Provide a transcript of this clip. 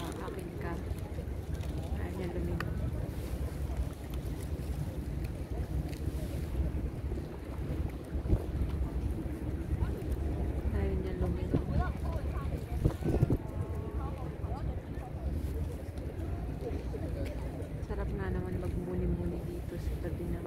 akin ka. Ayaw niya lumingon. Ayaw niya lumingon. Sarap nga naman magmuni-muni dito sa tabi ng